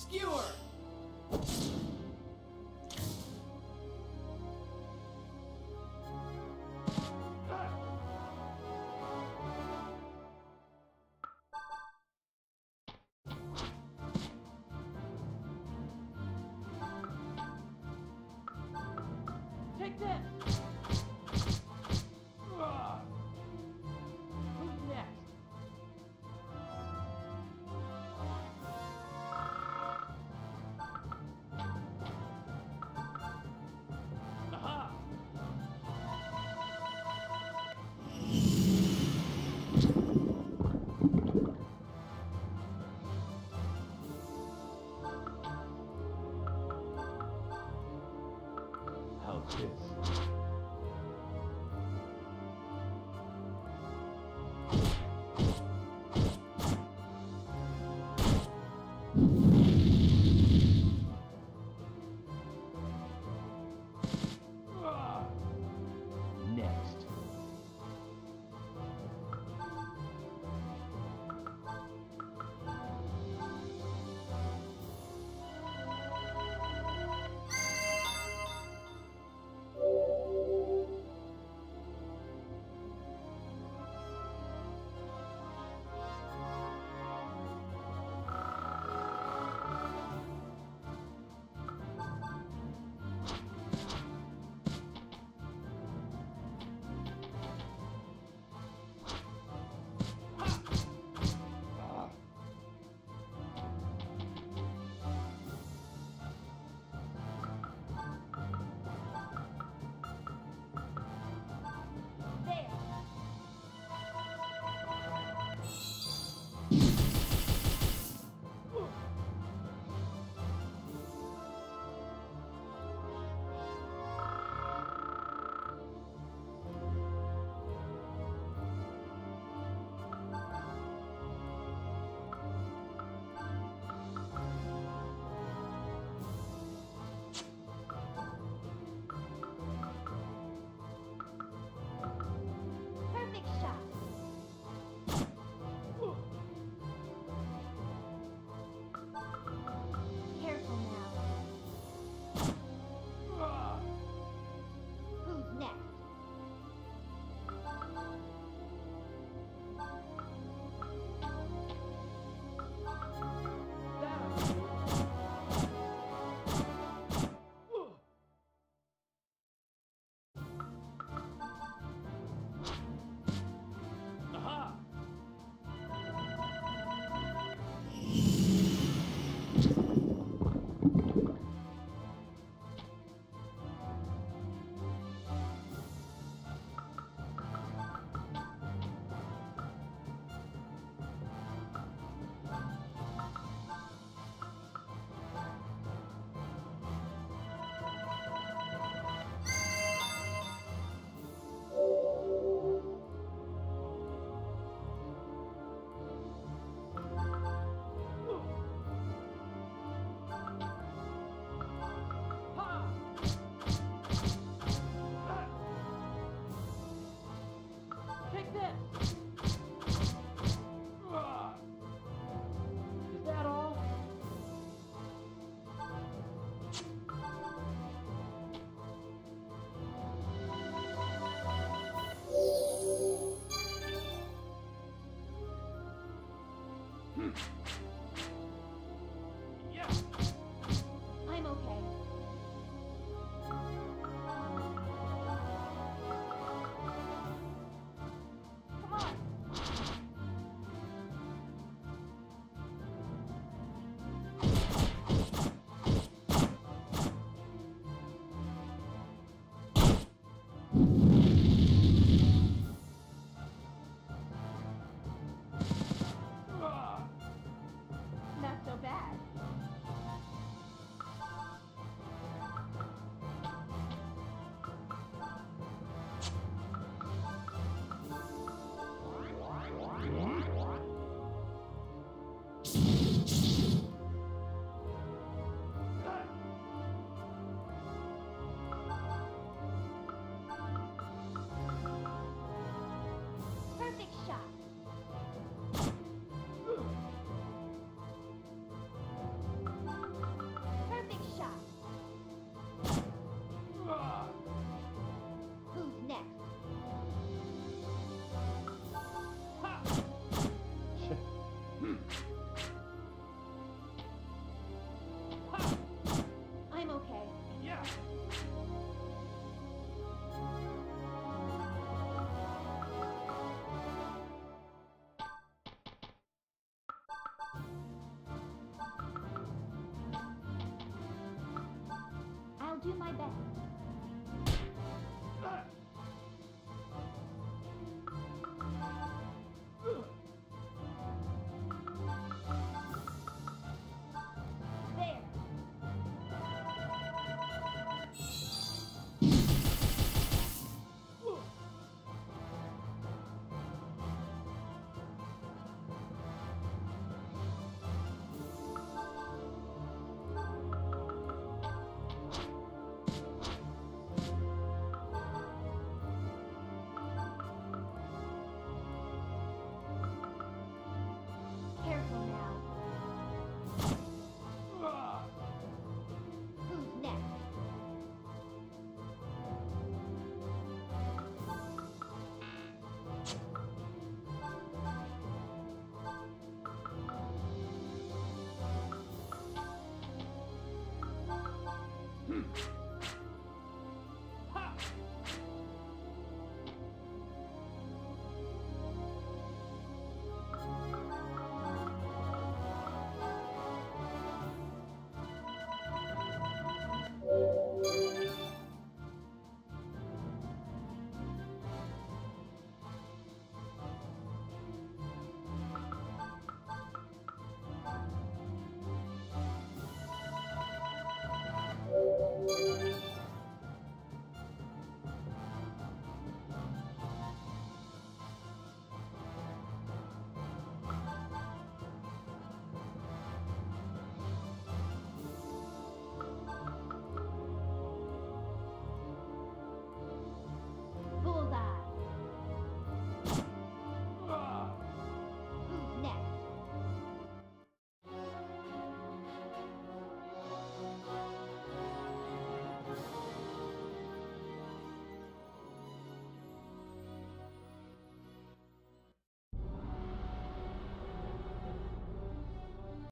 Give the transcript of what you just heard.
Skewer! Do my best. Hmm.